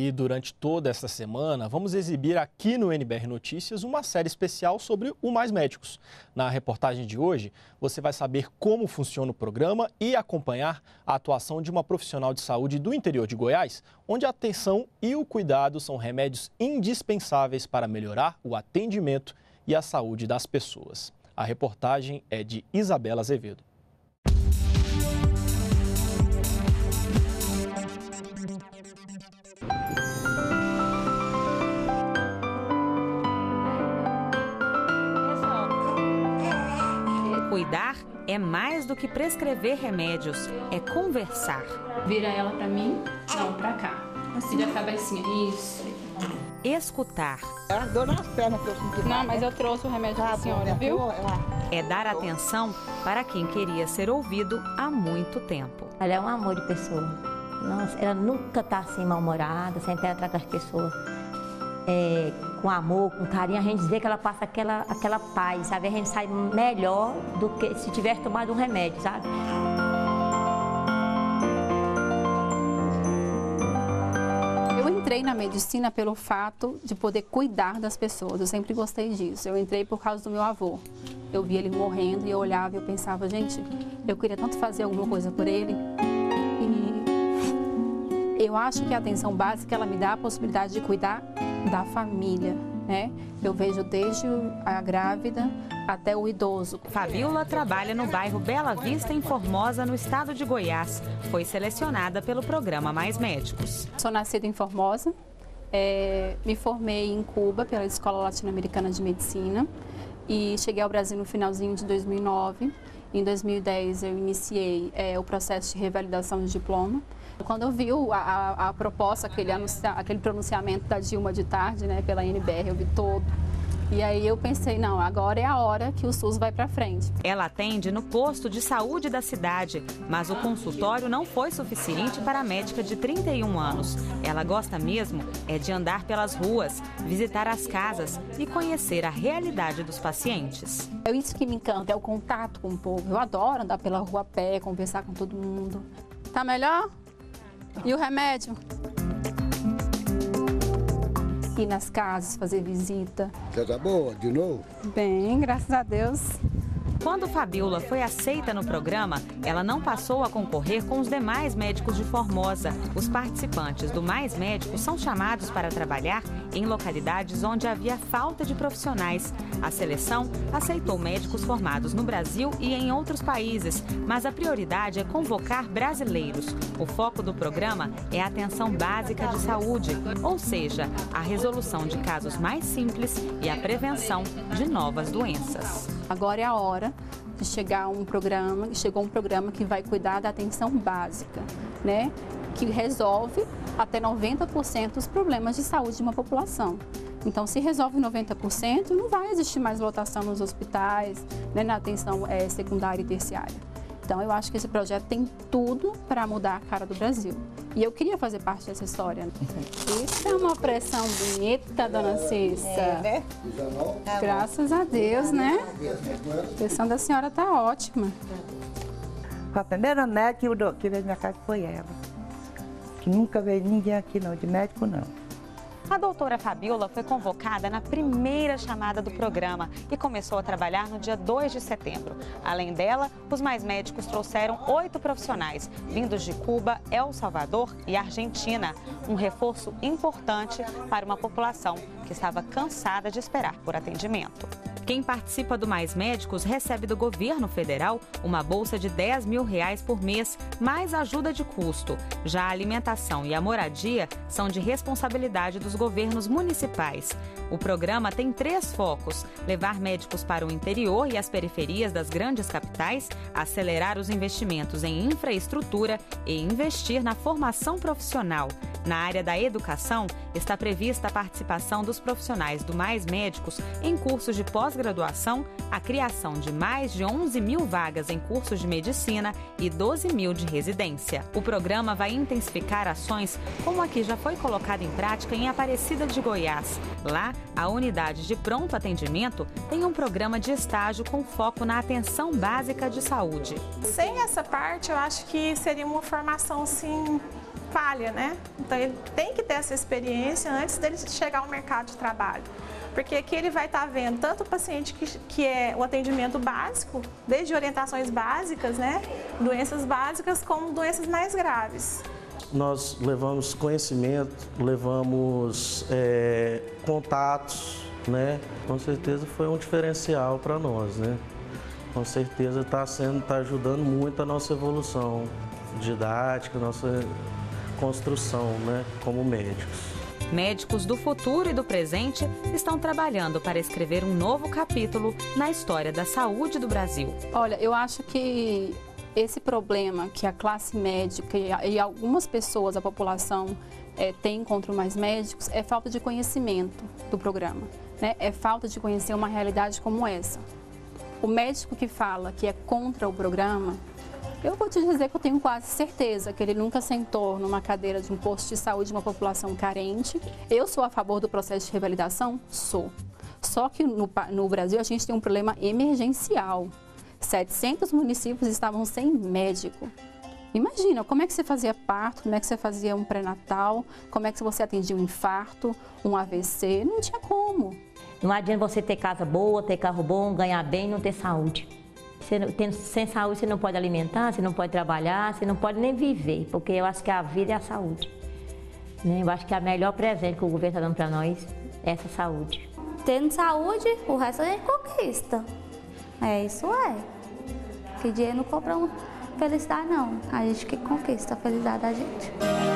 E durante toda essa semana, vamos exibir aqui no NBR Notícias uma série especial sobre o Mais Médicos. Na reportagem de hoje, você vai saber como funciona o programa e acompanhar a atuação de uma profissional de saúde do interior de Goiás, onde a atenção e o cuidado são remédios indispensáveis para melhorar o atendimento e a saúde das pessoas. A reportagem é de Isabela Azevedo. É mais do que prescrever remédios, é conversar. Vira ela para mim, não para cá. Vira a cabecinha, isso. Escutar. É dor nas pernas que eu senti. Não, mas eu trouxe o remédio tá, pra senhora, viu? É dar atenção para quem queria ser ouvido há muito tempo. Ela é um amor de pessoa. Nossa, ela nunca tá assim mal-humorada, sempre atrás das pessoas é, com amor, com carinho, a gente vê que ela passa aquela, aquela paz, sabe? A gente sai melhor do que se tivesse tomado um remédio, sabe? Eu entrei na medicina pelo fato de poder cuidar das pessoas. Eu sempre gostei disso. Eu entrei por causa do meu avô. Eu via ele morrendo e eu olhava e eu pensava, gente, eu queria tanto fazer alguma coisa por ele. E eu acho que a atenção básica ela me dá a possibilidade de cuidar da família, né? Eu vejo desde a grávida até o idoso. Fabiola trabalha no bairro Bela Vista, em Formosa, no estado de Goiás. Foi selecionada pelo programa Mais Médicos. Sou nascida em Formosa, é, me formei em Cuba pela Escola Latino-Americana de Medicina e cheguei ao Brasil no finalzinho de 2009. Em 2010 eu iniciei é, o processo de revalidação de diploma quando eu vi a, a, a proposta, aquele, anuncia, aquele pronunciamento da Dilma de tarde, né, pela NBR, eu vi todo. E aí eu pensei, não, agora é a hora que o SUS vai para frente. Ela atende no posto de saúde da cidade, mas o consultório não foi suficiente para a médica de 31 anos. Ela gosta mesmo é de andar pelas ruas, visitar as casas e conhecer a realidade dos pacientes. É isso que me encanta, é o contato com o povo. Eu adoro andar pela rua a pé, conversar com todo mundo. Tá melhor? E o remédio? Ir nas casas, fazer visita. Você tá boa, de novo? Bem, graças a Deus. Quando Fabiola foi aceita no programa, ela não passou a concorrer com os demais médicos de Formosa. Os participantes do Mais Médicos são chamados para trabalhar em localidades onde havia falta de profissionais. A seleção aceitou médicos formados no Brasil e em outros países, mas a prioridade é convocar brasileiros. O foco do programa é a atenção básica de saúde, ou seja, a resolução de casos mais simples e a prevenção de novas doenças. Agora é a hora de chegar um programa, chegou um programa que vai cuidar da atenção básica, né? Que resolve até 90% dos problemas de saúde de uma população. Então, se resolve 90%, não vai existir mais lotação nos hospitais, né, na atenção é, secundária e terciária. Então, eu acho que esse projeto tem tudo para mudar a cara do Brasil. E eu queria fazer parte dessa história. Isso é uma pressão bonita, dona Cissa. É, né? Graças a Deus, né? A pressão da senhora está ótima. A primeira médica que veio na minha casa foi ela. Que nunca veio ninguém aqui não, de médico não. A doutora Fabiola foi convocada na primeira chamada do programa e começou a trabalhar no dia 2 de setembro. Além dela, os mais médicos trouxeram oito profissionais, vindos de Cuba, El Salvador e Argentina. Um reforço importante para uma população que estava cansada de esperar por atendimento. Quem participa do Mais Médicos recebe do governo federal uma bolsa de 10 mil reais por mês, mais ajuda de custo. Já a alimentação e a moradia são de responsabilidade dos governos municipais. O programa tem três focos: levar médicos para o interior e as periferias das grandes capitais, acelerar os investimentos em infraestrutura e investir na formação profissional. Na área da educação, está prevista a participação dos profissionais do Mais Médicos em cursos de pós-graduação, a criação de mais de 11 mil vagas em cursos de medicina e 12 mil de residência. O programa vai intensificar ações como a que já foi colocada em prática em Aparecida de Goiás. Lá, a unidade de pronto atendimento tem um programa de estágio com foco na atenção básica de saúde. Sem essa parte, eu acho que seria uma formação, sim, falha, né? Então ele tem que ter essa experiência antes dele chegar ao mercado de trabalho. Porque aqui ele vai estar vendo tanto o paciente que, que é o atendimento básico, desde orientações básicas, né? Doenças básicas, como doenças mais graves. Nós levamos conhecimento, levamos é, contatos, né? Com certeza foi um diferencial para nós, né? Com certeza está sendo, está ajudando muito a nossa evolução didática, nossa construção, né? Como médicos. Médicos do futuro e do presente estão trabalhando para escrever um novo capítulo na história da saúde do Brasil. Olha, eu acho que esse problema que a classe médica e algumas pessoas, a população, é, tem contra mais médicos é falta de conhecimento do programa. Né? É falta de conhecer uma realidade como essa. O médico que fala que é contra o programa, eu vou te dizer que eu tenho quase certeza que ele nunca sentou numa cadeira de um posto de saúde de uma população carente. Eu sou a favor do processo de revalidação? Sou. Só que no, no Brasil a gente tem um problema emergencial. 700 municípios estavam sem médico. Imagina, como é que você fazia parto, como é que você fazia um pré-natal, como é que você atendia um infarto, um AVC, não tinha como. Não adianta você ter casa boa, ter carro bom, ganhar bem e não ter saúde. Você, tendo, sem saúde você não pode alimentar, você não pode trabalhar, você não pode nem viver, porque eu acho que a vida é a saúde. Né? Eu acho que o melhor presente que o governo está dando para nós é essa saúde. Tendo saúde, o resto a gente conquista. É, isso é. Que dinheiro não compra felicidade, não. A gente que conquista a felicidade da gente.